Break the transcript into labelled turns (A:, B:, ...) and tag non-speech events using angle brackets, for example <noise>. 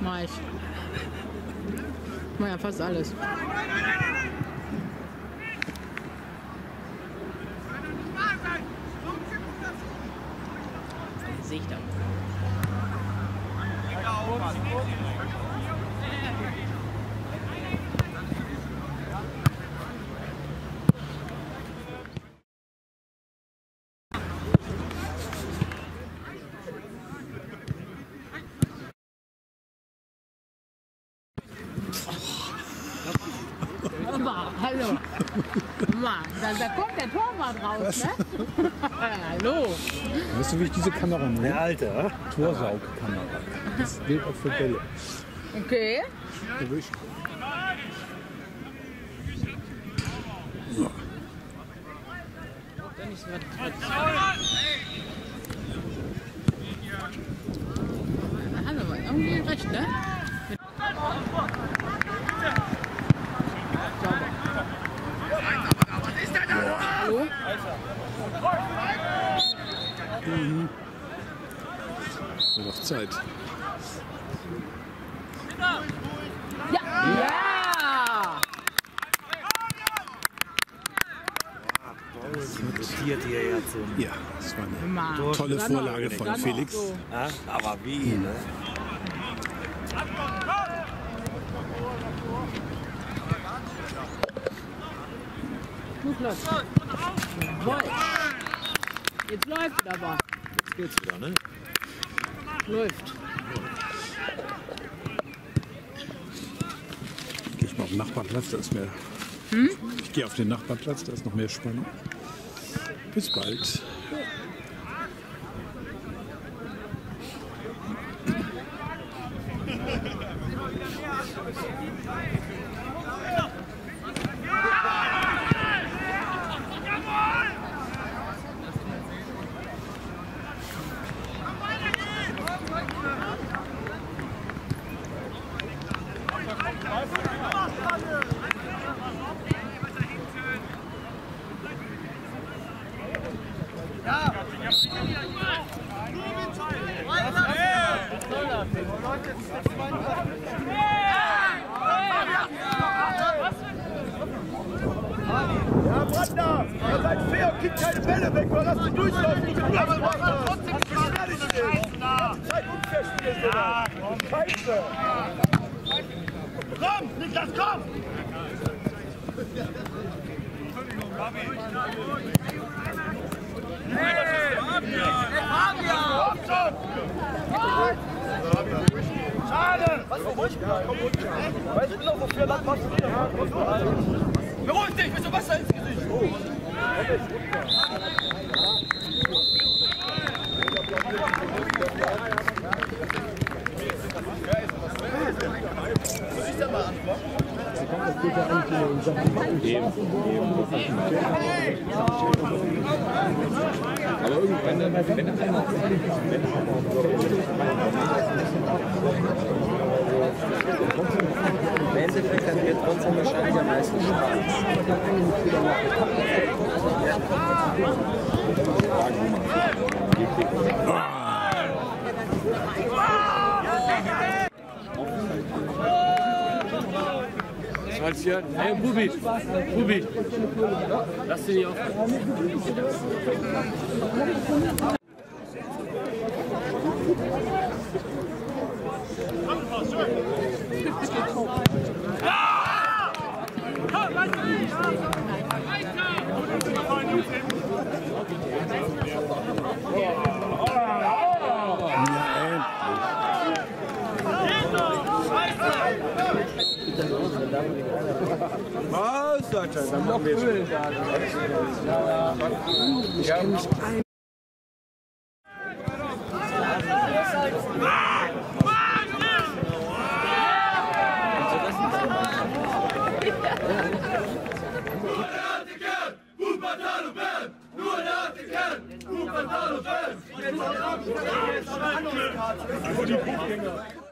A: Mach ich. Mach ja fast alles.
B: Sehe ich da.
A: Mal, hallo. Mal, da, da kommt der Torwart raus, ne? <laughs> hallo.
C: Weißt du, wie ich diese Kamera nenne?
D: Der alte, ja?
C: Torsaugkamera. Das gilt auch für Bälle.
A: Okay. Haben wir irgendwie recht, ne? Hallo?
C: Wird auch Zeit.
A: Ja! Ja!
D: Notiert hier jetzt so.
C: Ja, das war eine
A: Mal.
C: tolle Vorlage
A: noch-
C: von
A: noch
C: Felix.
A: so.
D: Ja, aber wie, ne?
A: Gut läuft. Jawohl. Jetzt läuft aber.
D: Jetzt geht's wieder, ne?
A: Läuft.
C: Gehe ich mal auf den Nachbarplatz, da ist mehr. Ich gehe auf den Nachbarplatz, da ist noch mehr Spannung. Bis bald.
E: Ja, Brandner, ihr seid fair und kickt keine Bälle weg, weil lasst sie durchlaufen. Ich bin aber trotzdem beschwerlich ist. Seid unfair spielt ja, Scheiße. Komm, Niklas, komm! Komm schon! Schade! Was für ruhig? Weißt du noch, wofür Land machst du wieder? Beruhig dich, bist du Wasser ins Gesicht?
D: Im Endeffekt haben wir trotzdem wahrscheinlich am meisten Spaß.
B: Was hier? Hey, Bubi, Bubi, lass dich nicht auf.
D: Was, er? Dann machen wir jetzt.
E: Nur